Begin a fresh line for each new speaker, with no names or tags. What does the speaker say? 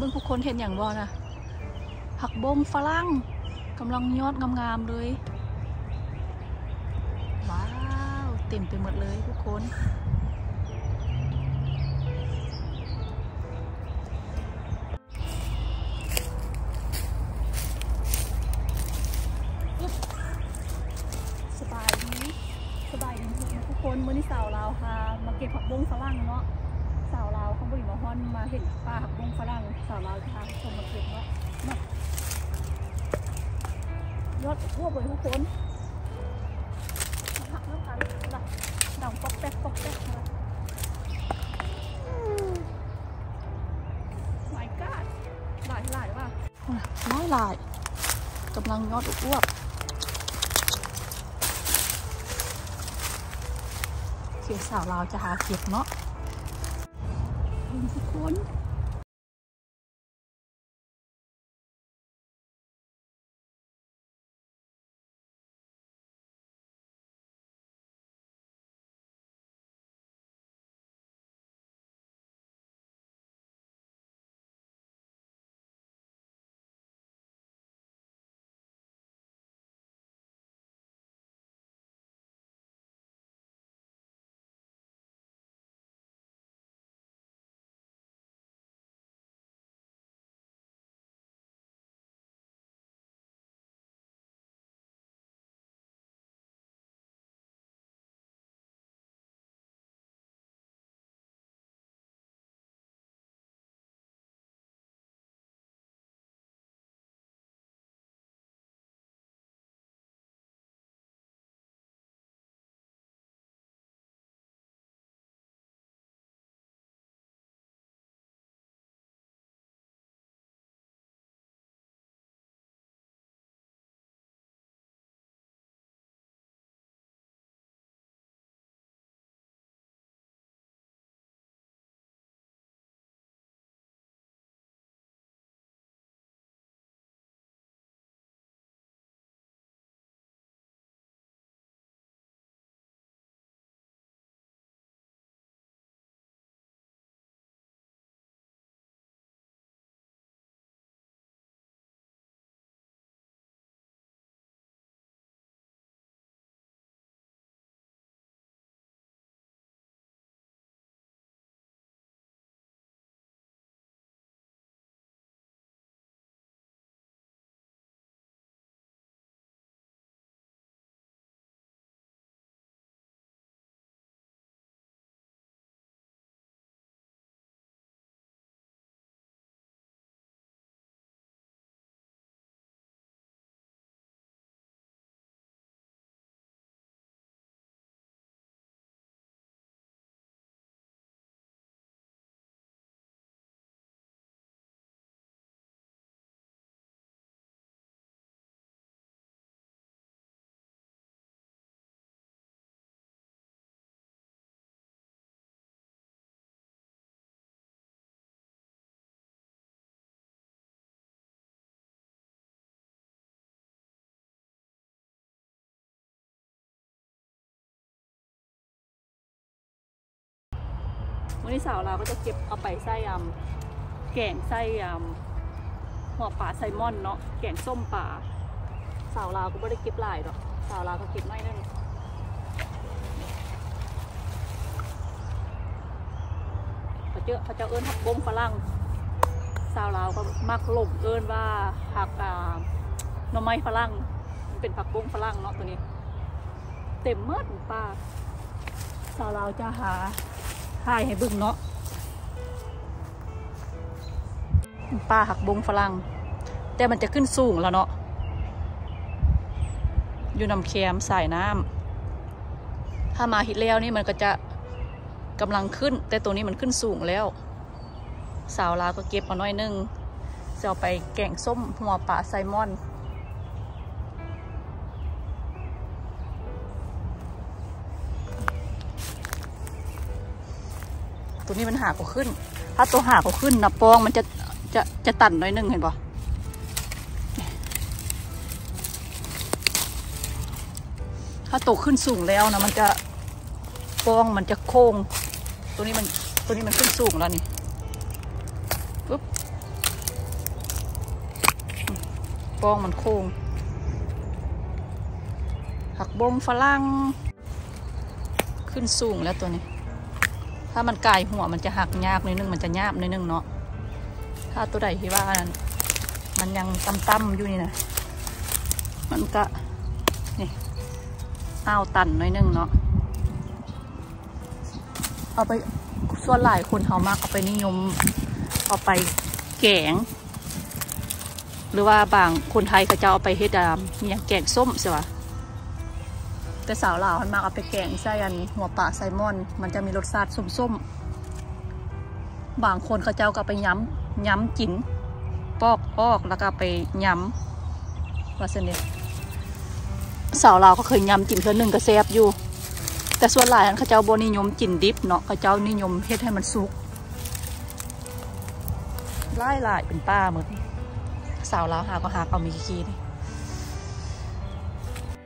เบิ่งผู้คนเห็นอย่างบ่นะผักบงฝรั่งกำลังยอดงามๆเลย ว้าว เต็มไปหมดเลยทุกคนสบายดีสบายดีทุกคนเมื่อนี้สาวลาวพามาเก็บผักบงฝรั่งเนาะ อนมาเห็นป้าผักบงฝรั่งสาวลาวจะพาชมมาเก็บเนาะมายอดทั่วไปทุกคนหักน้ำกันนะดังปอกแป๊กปอกแป๊กนะ my god หลายหลายว่ะหลายหลายกำลังยอดอ้วกเสียสาวลาวจะหาเก็บเนาะ ทุกคน วันนี้สาวเราก็จะเก็บเอาไปไส้ยำแกงไส้ยำหัวปลาไซมอนเนาะแกงส้มปลาสาวลาวก็ไม่ได้เก็บหลายดอกสาวลาวก็เก็บน้อยนึงเขาเจอเขาเจะเอิ้นผักบงฝรั่งสาวลาวก็มักหลงเอิ้นว่าผักอ่าหน่อไม้ฝรั่งมันเป็นผักบงฝรั่งเนาะตัวนี้ เต็มเมิดป้าสาวลาวจะหา ถ่ายให้เบึงเนาะปลาหักบงฝรั่งแต่มันจะขึ้นสูงแล้วเนาะอยู่นำแคมสายน้ำถ้ามาฮิตแล้วนี่มันก็จะกำลังขึ้น แต่ตัวนี้มันขึ้นสูงแล้ว สาวลาวก็เก็บมาน้อยนึงจะเอาไปแกงส้มหัวปลาไซมอน ตัวนี้มันหาก็ขึ้น ถ้าตัวหาก็ขึ้นนะปองมันจะจะจะตันน้อยหนึงเห็นปะถ้าโตขึ้นสูงแล้วนะมันจะปองมันจะโค้ง ตัวนี้มันตัวนี้มันขึ้นสูงแล้วนี่ปุ๊บปองมันโค้งผักบงฝรั่งขึ้นสูงแล้วตัวนี้ ถ้ามันกายหัวมันจะหักยากนิดนึงมันจะยาบนิดนึงเนาะถ้าตัวใดที่ว่านั้นมันยังต่ำๆอยู่นี่นะมันก็นี่อ้าวตันน้อยนึงเนาะเอาไปส่วนหลายคนเขามากเอาไปนิยมเอาไปแกง หรือว่าบางคนไทยเขาจะเอาไปเฮ็ดอ่ามีอย่างแกงส้มใช่ปะ แต่สาวลาวมันมากเอาไปแกงใส่อันหัวปลาไซมอน มันจะมีรสชาติส้มๆ บางคนเขาเจ้าก็ไปย้ำย้ำกินปอกปอกแล้วก็ไปย้ำว่าเสนเดสาวลาวก็เคยย้ำกินเพื่อหนึ่งก็แซ่บอยู่ แต่ส่วนหลายอันเขาเจ้าโบนิยมกินดิบเนาะเขาเจ้านิยมเฮ็ดให้มันสุกไล่ลายเป็นป้าหมดสาวลาวหาก็หาเอามีขี้นี่